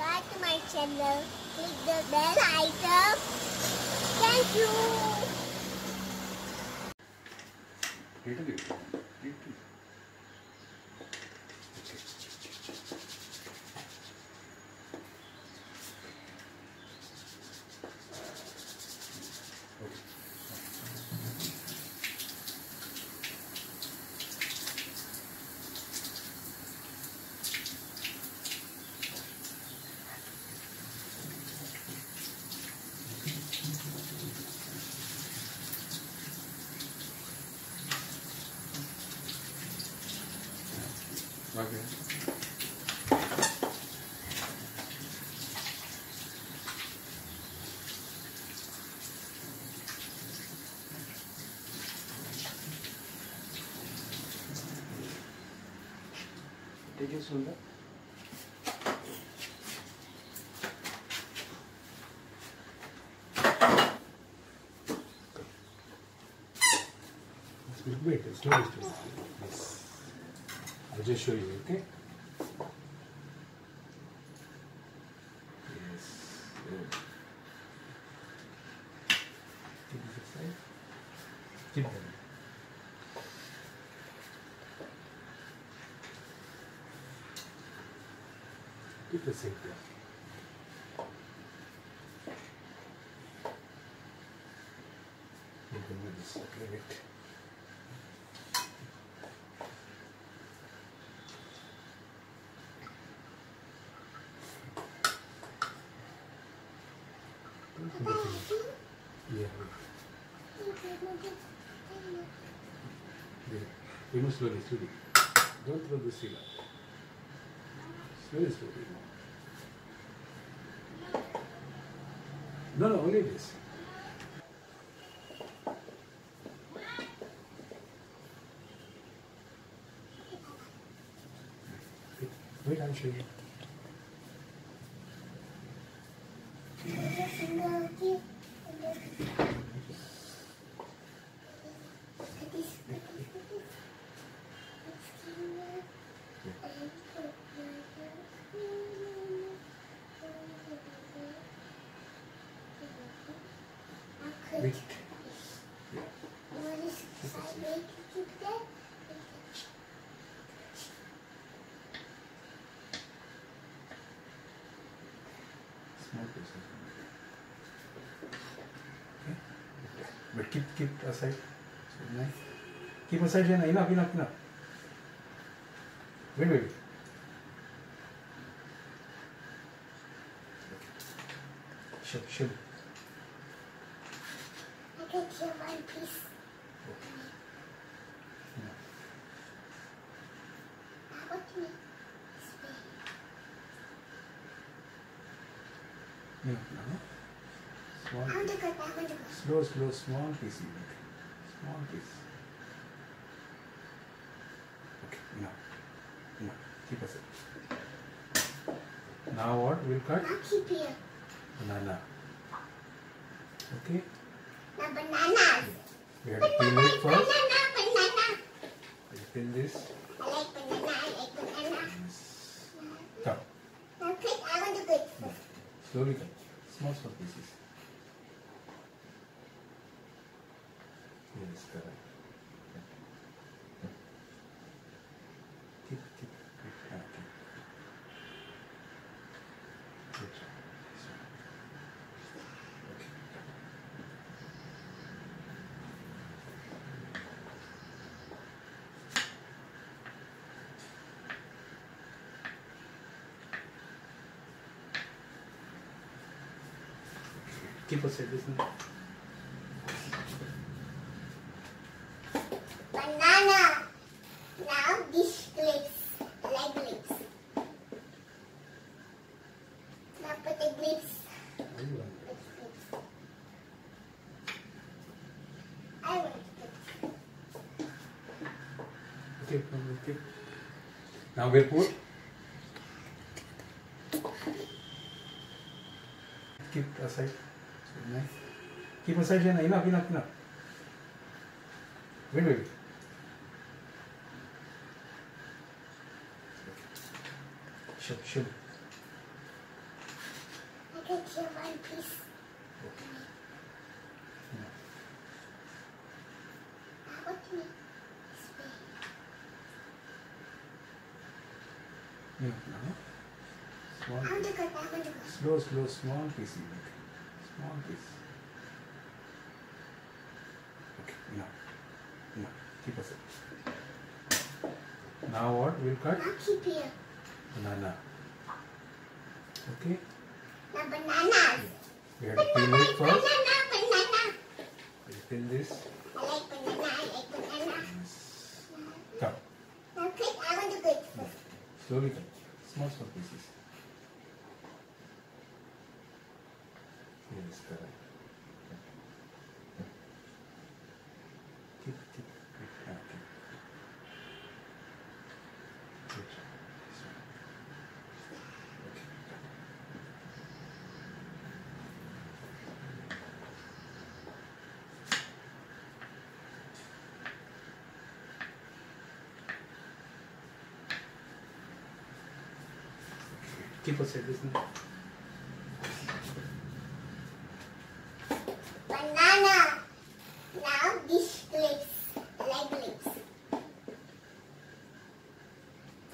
subscribe to my channel. Click the bell icon. Thank you. Okay. Take your shoulder. Wait, slowly, slowly. Yes. I'll just show you, okay? Yes. Good. Take this aside. Keep them. Keep the same there. You can do this, okay, wait. Yeah. You move slowly, slowly. Don't throw the seal out. Slowly, slowly. No, no, only this. Wait, I'll show you. Wait. Yeah. Small piece. Okay. But keep keep aside. So nice. Keep aside, Jana. Enough, enough, enough. Wait, wait. Show, show. I can kill one piece. Yeah. Now what do you Yeah. Now. Small. I want to go, I want. Slow, slow, small piece. you make. Small piece. Okay, now. Now, keep aside. Now what? We'll cut Now keep here. banana. Okay? Now bananas. We have to peel Banana, it first. banana, peel this. I like banana, I like banana. Come. Now cut, I want to go first. Slowly cut. Small, small pieces. Yes, correct. Keep, keep, keep. ah, keep. Good job. This one. Okay. Keep aside this one. Banana. Now these lips. I like lips. Now put the lips. How you want? Lips, lips. I want to put. Okay, now we'll keep. Now we'll put. Keep aside. Nice. Keep aside, Jana. Enough, enough, enough. Wait, wait. Show, show. Take your one piece. Okay. Yeah. Now what do you Spin. Yeah. Now. Small I want piece. to go. I want to go. Slow, slow, small piece. Small piece. Okay. Now. Now. Keep aside. Now what? We'll cut Now keep here. banana. Okay. Now bananas. We have to peel Banana, it first. banana, banana. We'll peel this. I like banana. I like banana. Come. Now quick. I want to first. Slowly cut. Small, small pieces. Yes, correct. Keep, keep, keep. Ah, keep. Good. This one. Okay. Keep aside this now. Banana. Now this lips. I like lips.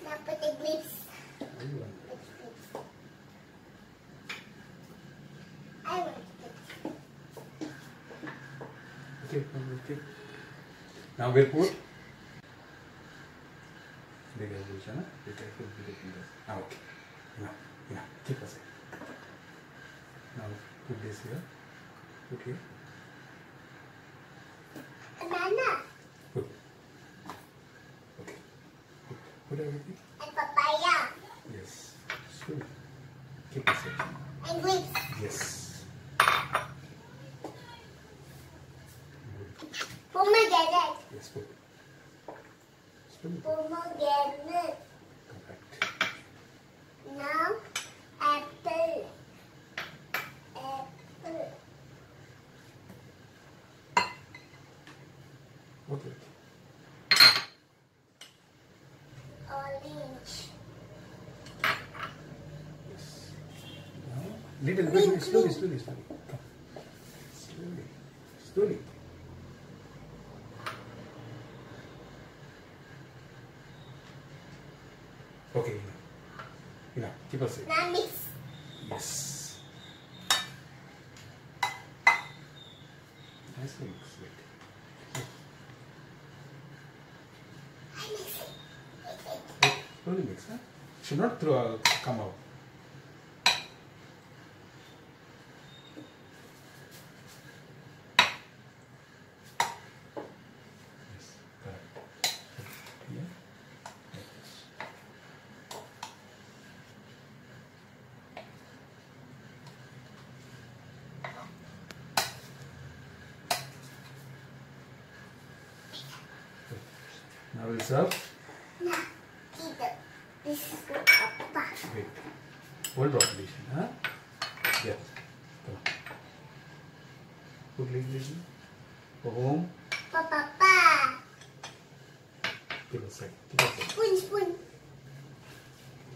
Now put the lips. What do you want? Lips, lips. I want lips. Okay, okay. Now we'll put. Big elbows, huh? Be careful with the fingers. Ah, okay. Now, now, keep aside. Now put this here. Put here. Banana Put. Okay. Put, put everything. and papaya Yes. Slowly. Keep aside. and lips. Yes. Pomegranate. Yes, put. Pomegranate. Now apple. Apple. Okay. Orange. Yes. Now, little bit, slowly, slowly, slowly. Slowly, slowly. Okay, enough. Enough. Keep us safe. Now mix. Yes. Nicely mix it. I mix it. Mix it. Oh, Slowly mix, huh? Should not throw out, come out. Yes, correct. Yeah. Like this. Good. Now we'll serve. Now keep it. This is for Papa. Wait. Hold properly. Huh? Yeah. Leg little. For home. Papa. Keep aside. Keep aside. Spoon, spoon.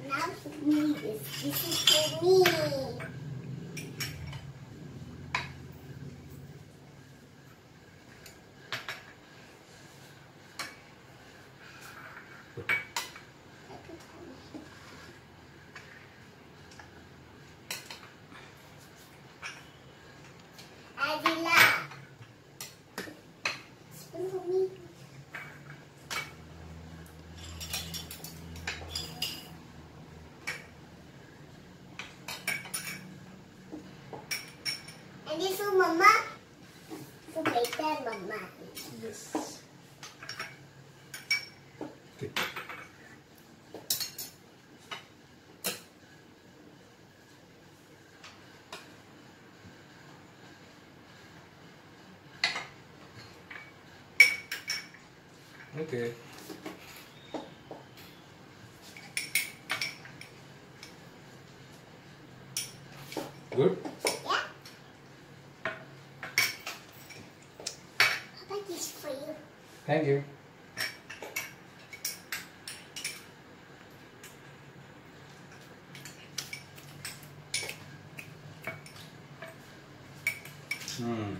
Now for me. This is for me. And this for Mama. For later, Mama. Yes. Okay. Good. Thank you. Hmm.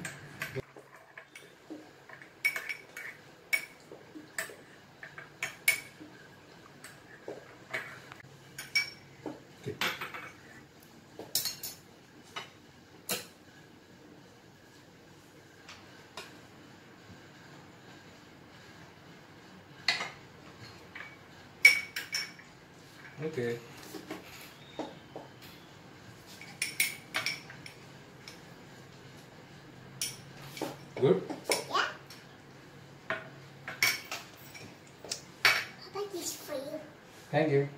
Okay. Good. Yeah. I Papa, this for you. Thank you.